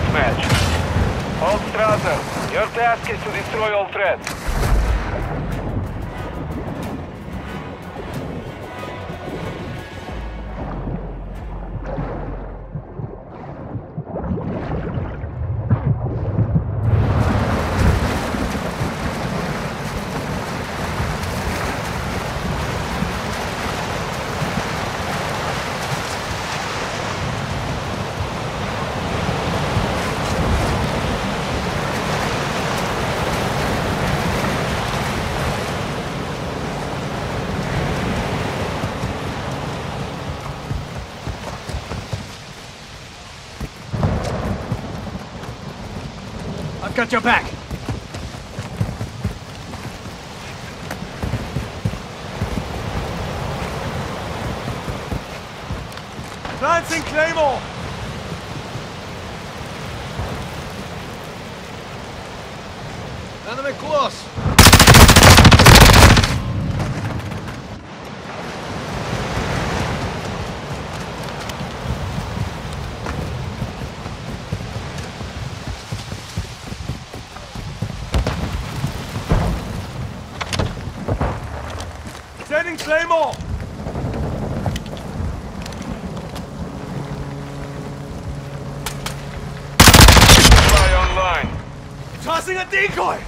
deathmatch. All Strasser, your task is to destroy all threats. I've got your back. Lancing Claymore! Enemy close! Sending Claymore! Fly online. Tossing a decoy!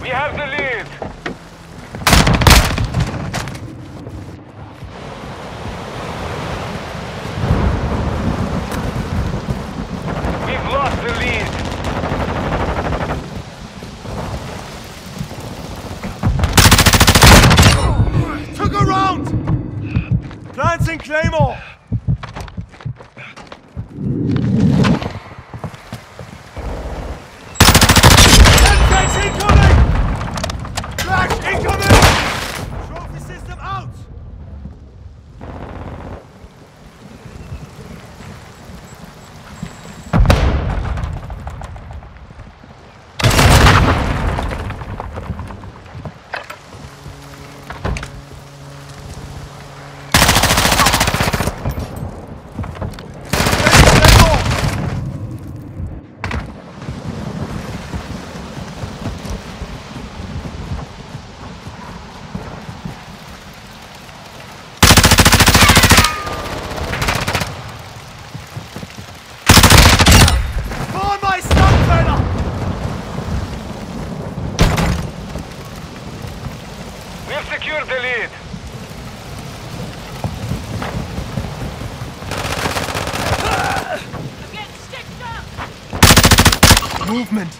We have the lead. We've lost the lead. Took a round! Lancing Claymore! Semtex incoming! Flash incoming! Trophy system out! On my stun fella! We've secured the lead. Movement!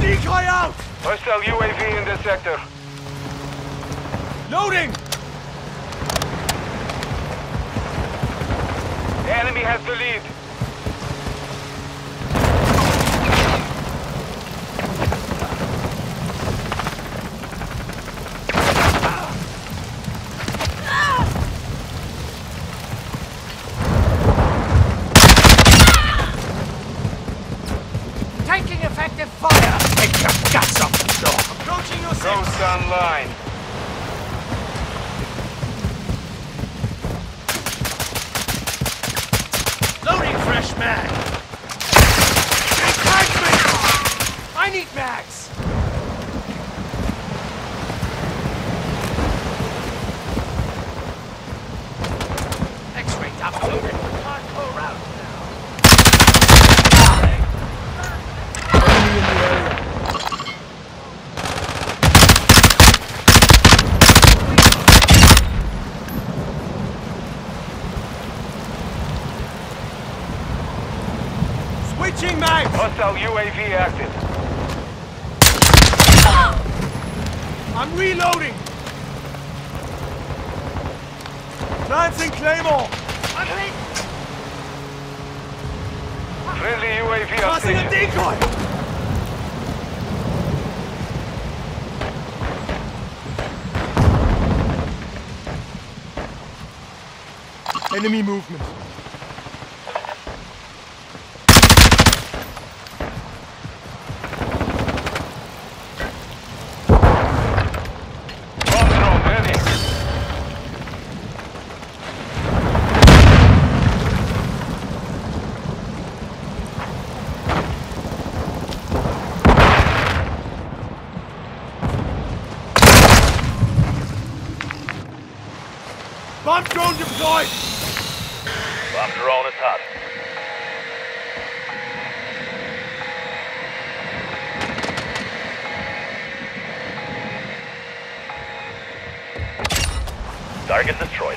Decoy out! Hostile UAV in the sector. Loading! The enemy has the lead. Online. Loading fresh mag! Hostile UAV active. I'm reloading! Lancing Claymore! I'm hit! Friendly UAV on Tossing a decoy! Enemy movement. Bomb drone deployed! Bomb drone is hot. Target destroyed.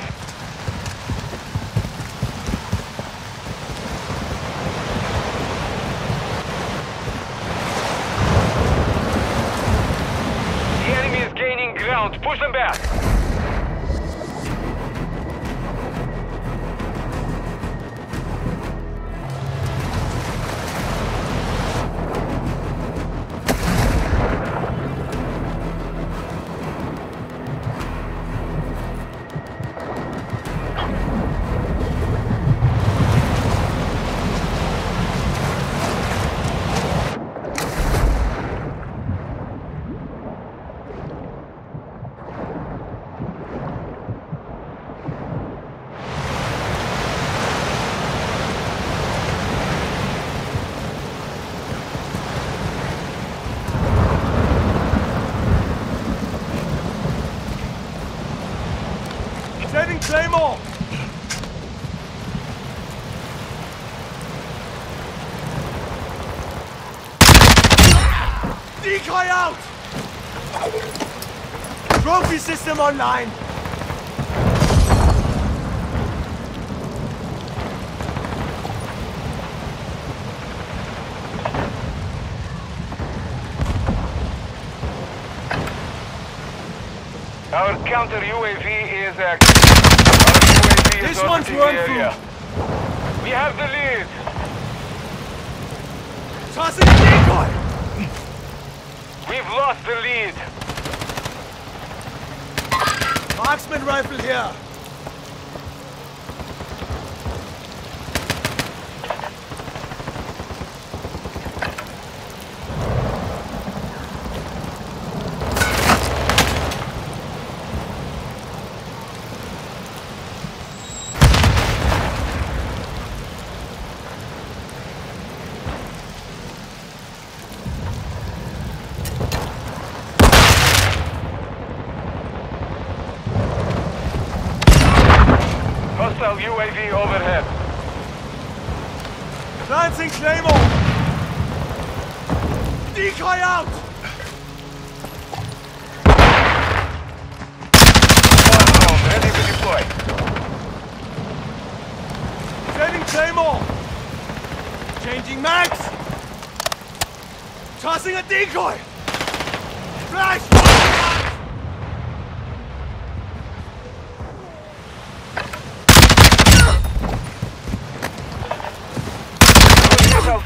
The enemy is gaining ground. Push them back. Claymore! Decoy out! Trophy system online! Our counter UAV is active. This one's run the through. area. We have the lead. Tossing a decoy! We've lost the lead. Marksman rifle here! Hostile UAV overhead. Lancing Claymore! Decoy out! Drone ready to deploy. Sending Claymore! Changing max! Tossing a decoy! Flash!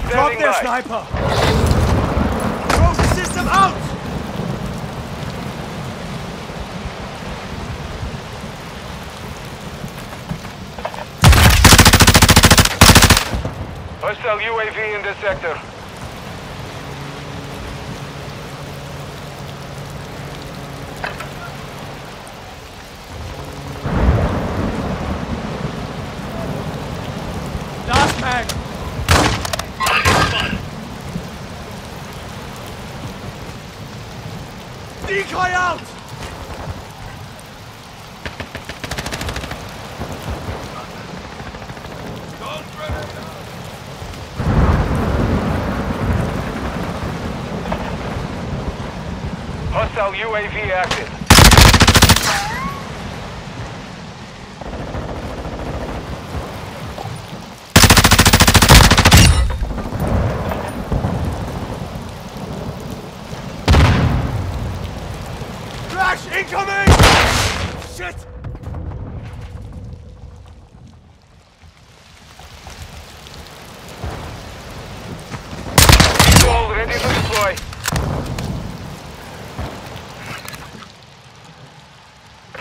Drop their by. sniper! Trophy system out! Hostile UAV in the sector. Last mag! Decoy out! Hostile UAV active. Flash incoming! Shit! All ready to deploy.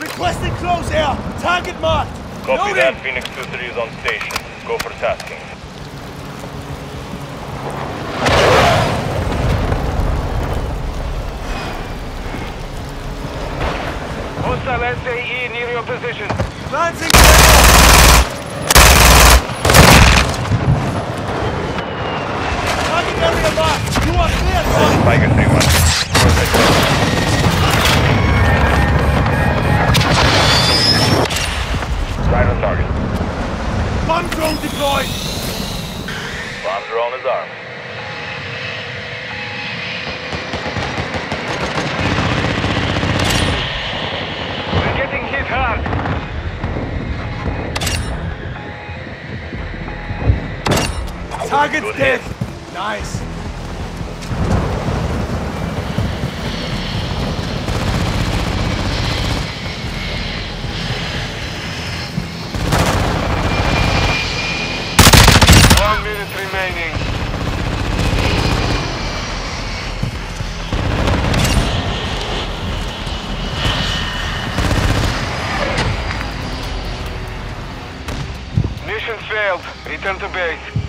Requesting close air! Target marked! Copy Loading! that. Phoenix 2-3 is on station. Go for tasking. Hostile SAE near your position. Lancing! Target area marked! You are clear, sir! Tiger 3-1. Target's Good dead. hit. Nice. One minute remaining. Mission failed. Return to base.